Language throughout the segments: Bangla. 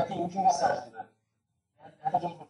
Está aqui, última mensagem, né? Está de um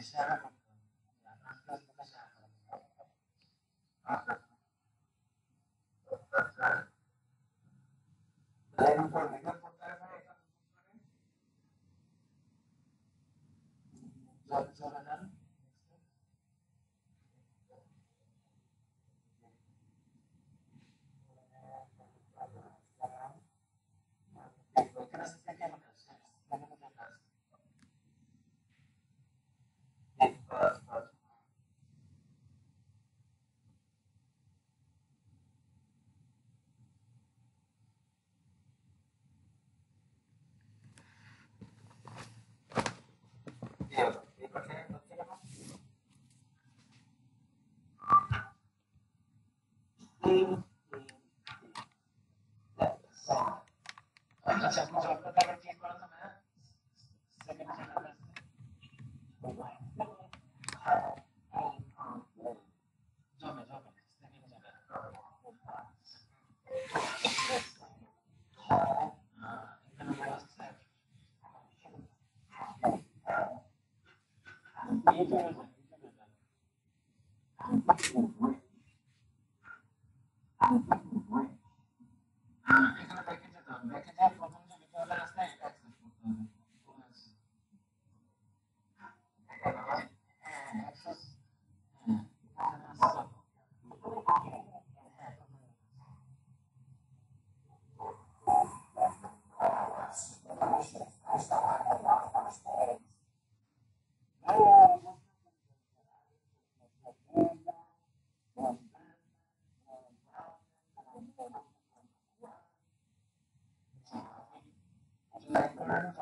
Thank. 想 Thank you.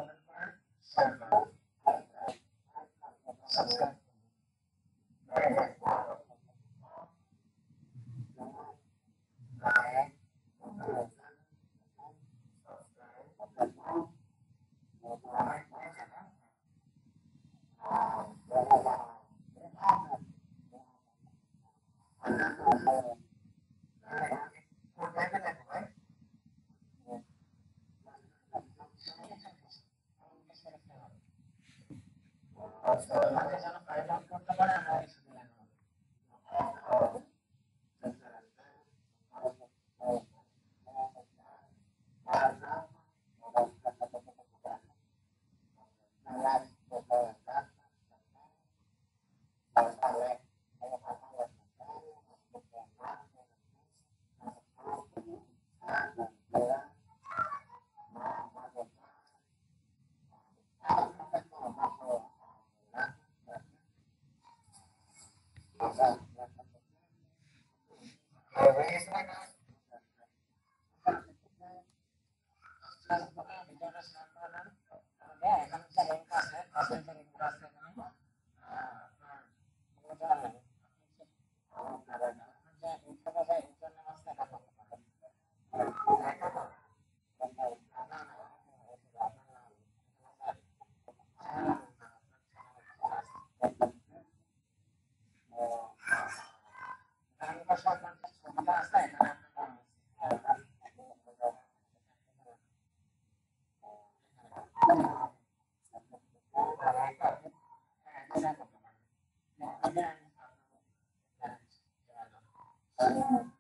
Amém.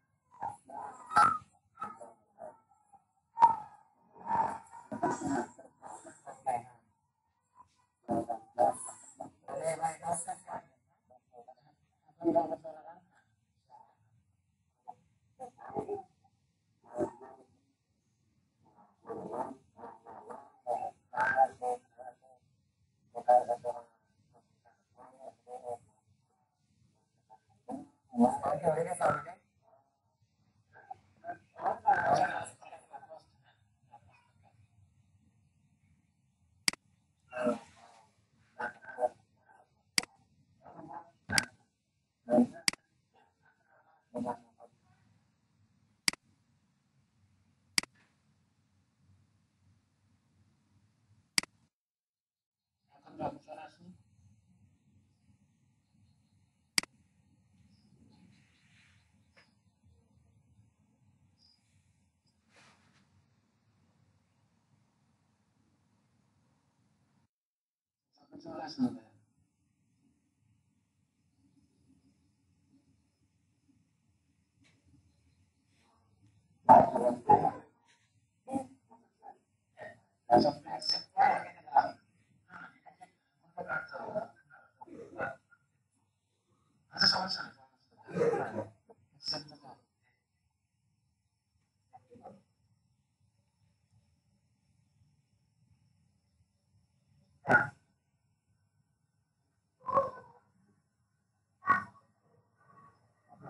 不調ですので、大丈。は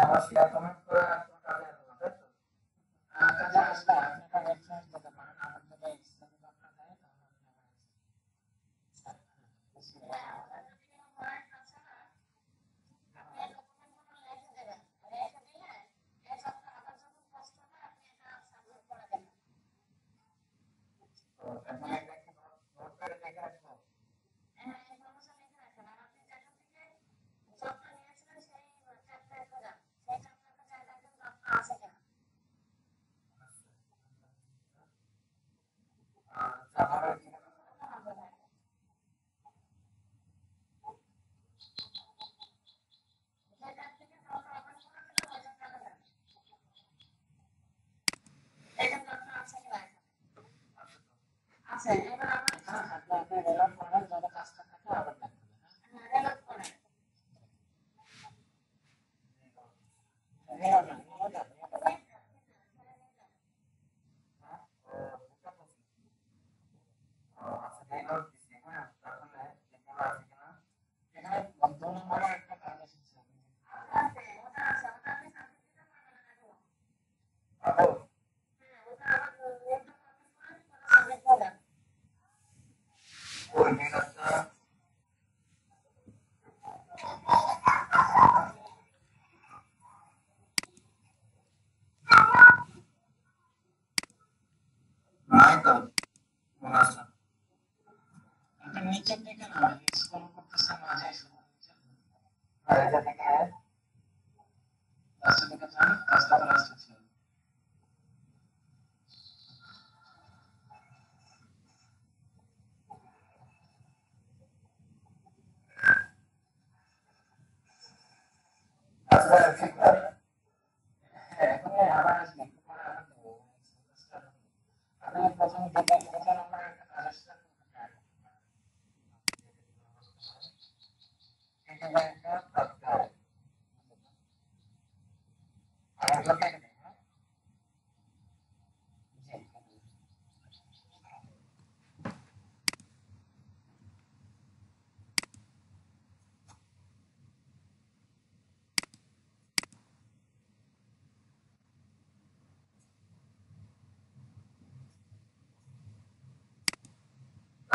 Gracias. แสงให้มากนะคะหันมาในรับฟังเรื่องราวนะคะ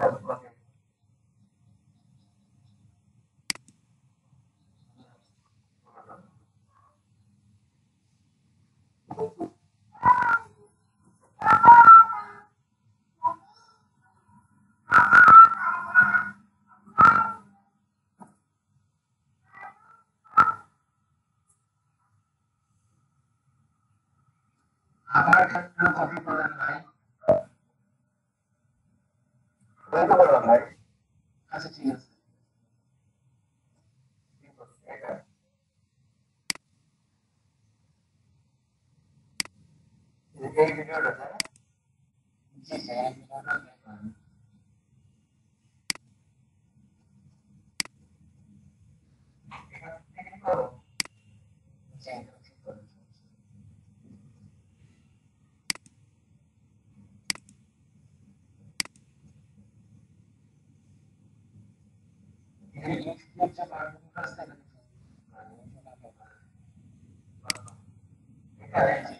Thank you. Thank you.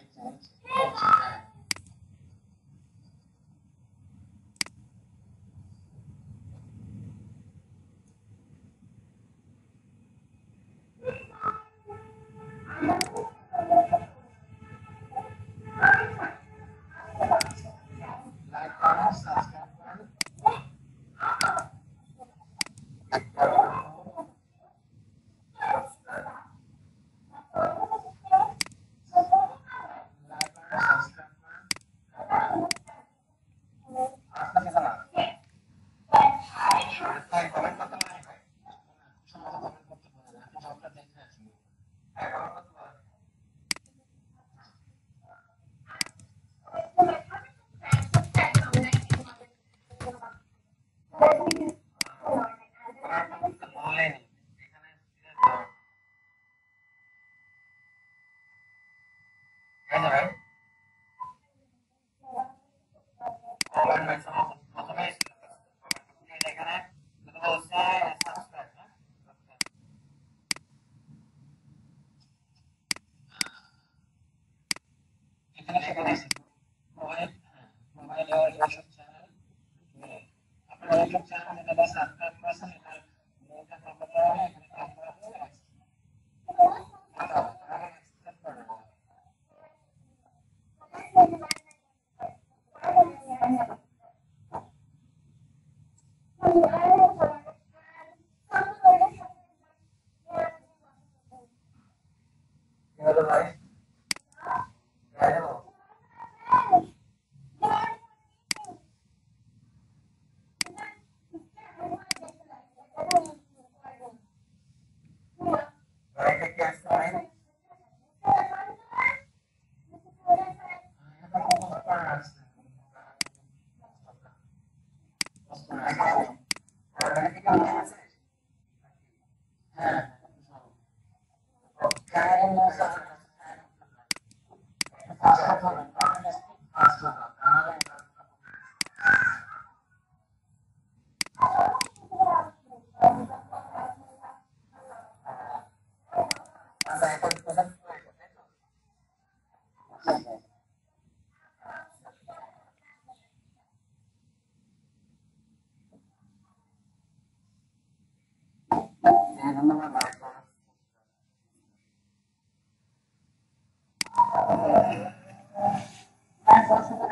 was not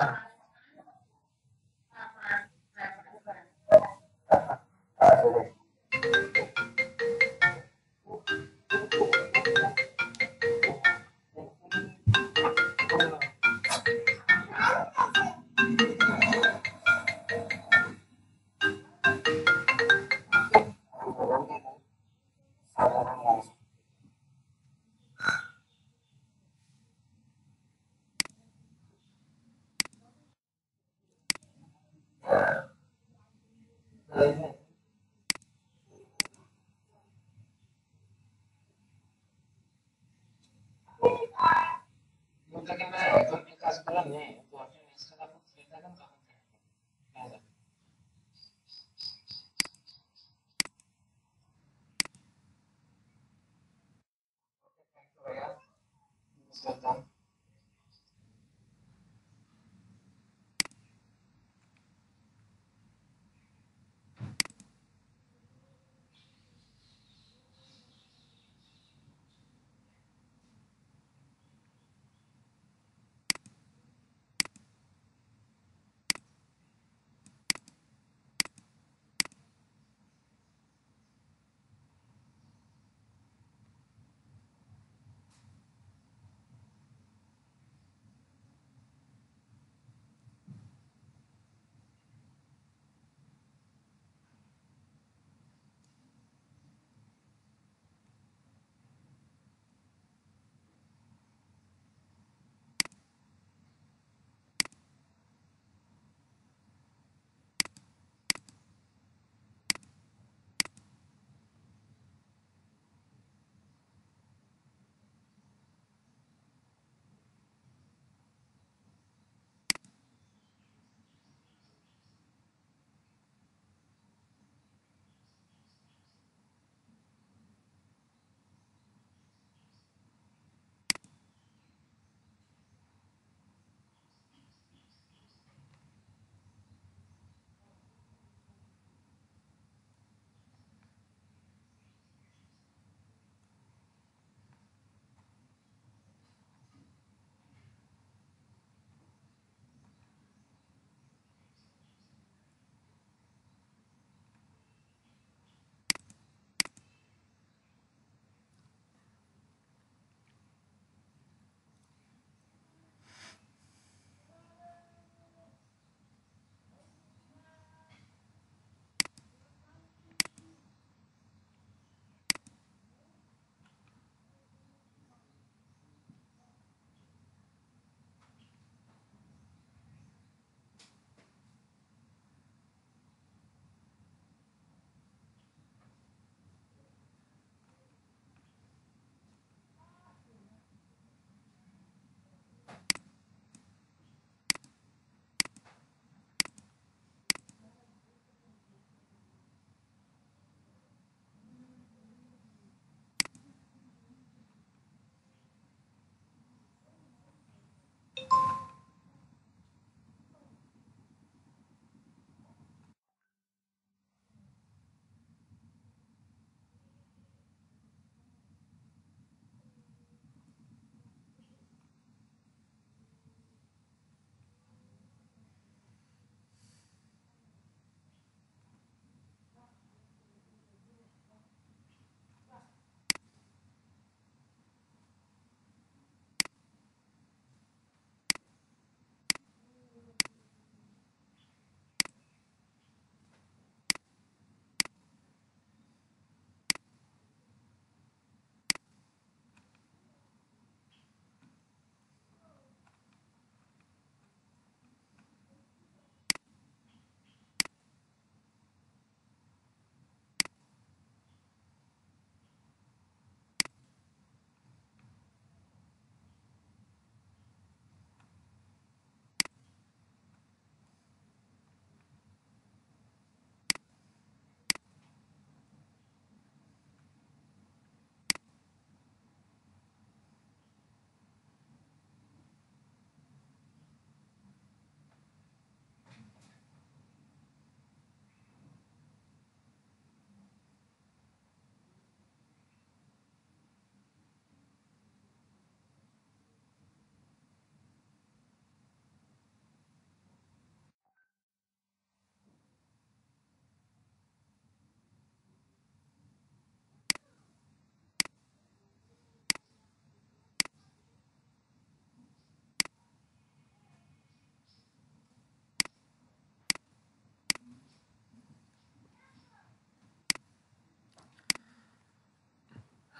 a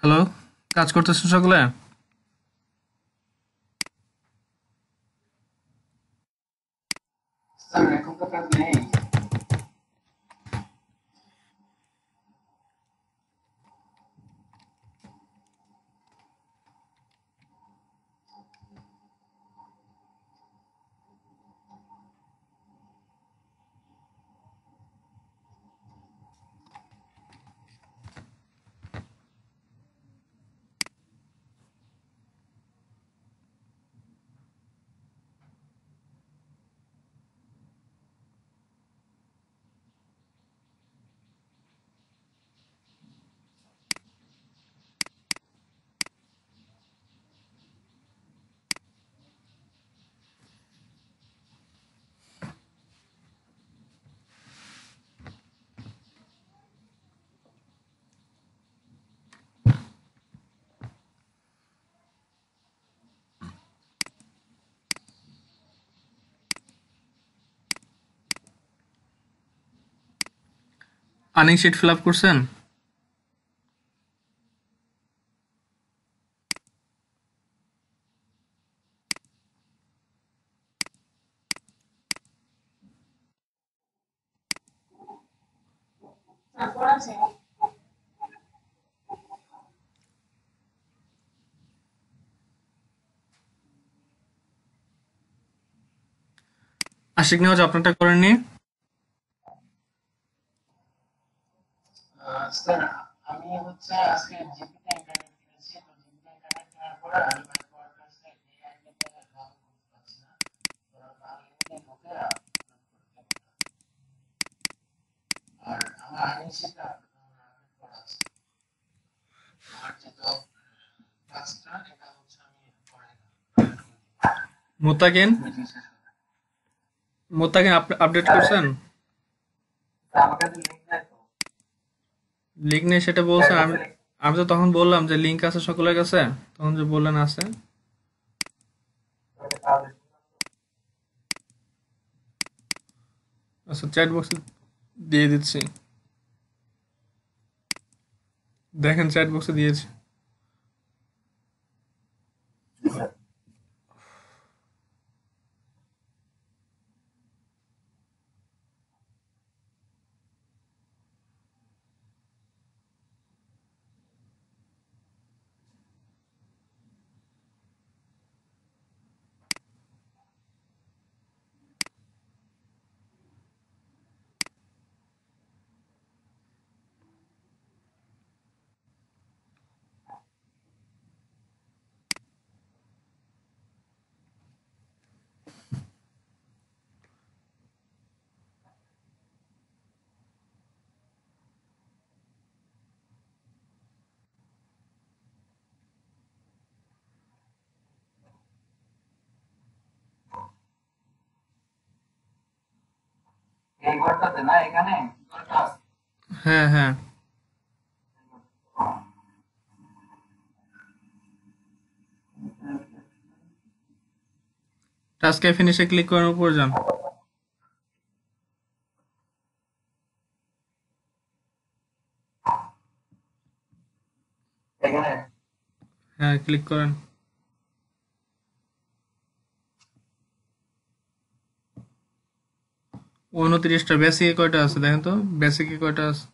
hello কাজ করতেছো সকলে? আর্নিং শিট ফিল আপ করছেন? আশিক নেওয়াজ আপনারটা করেননি? মোতাকিন মোতাকিন আপডেট করছেন? লিঙ্ক নেই, সেটা বলছেন আমি আমি তো তখন বললাম যে লিঙ্ক আছে সকলের কাছে। তখন যে বললেন আছে। আচ্ছা চ্যাট বক্সে দিয়ে দিচ্ছি। দেখেন চ্যাট বক্সে দিয়েছি। এই ঘরটাতে না এখানে? হ্যাঁ হ্যাঁ। টাস্কে ফিনিশে ক্লিক করার উপর যান। হ্যাঁ ক্লিক করেন। উনত্রিশটা বেসিকে কয়টা আছে দেখেন তো? বেসিকে কয়টা আছে?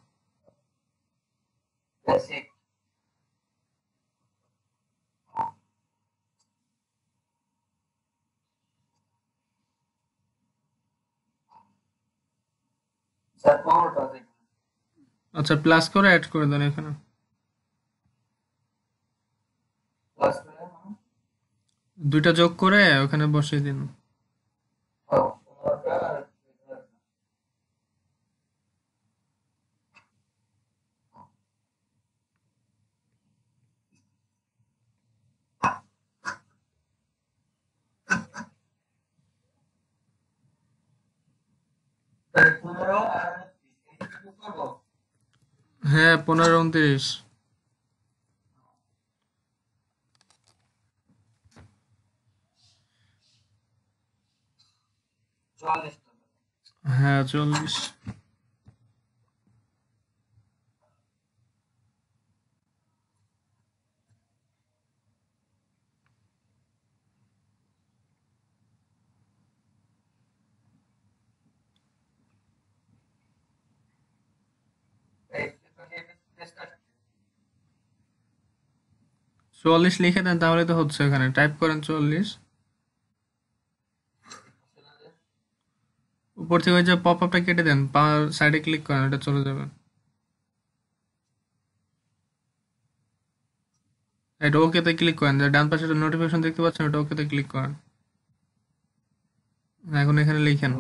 আচ্ছা প্লাস করে অ্যাড করে দেন এখানে। মানে? দুইটা যোগ করে ওখানে বসিয়ে দিন। হ্যাঁ পনেরো উনত্রিশ। হ্যাঁ চল্লিশ। চুয়াল্লিশ লিখে দেন তাহলে তো হচ্ছে এখানে টাইপ করেন চুয়াল্লিশ উপর থেকে ওই যে পপ আপটা কেটে দেন সাইডে ক্লিক করেন ওটা চলে যাবে। এটা ওকেতে ক্লিক করেন ডান পাশে একটা নোটিফিকেশন দেখতে পাচ্ছেন ওটা ওকেতে ক্লিক করেন। এখন এখানে লিখেন।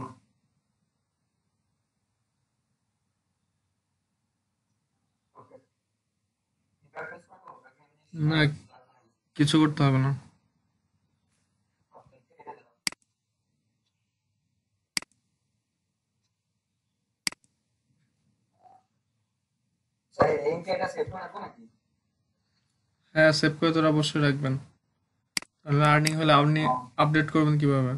না কিছু করতে হবে না। হ্যাঁ সেভ করে তোরা অবশ্যই রাখবেন। তাহলে আর্নিং হলে আপনি আপডেট করবেন কীভাবে?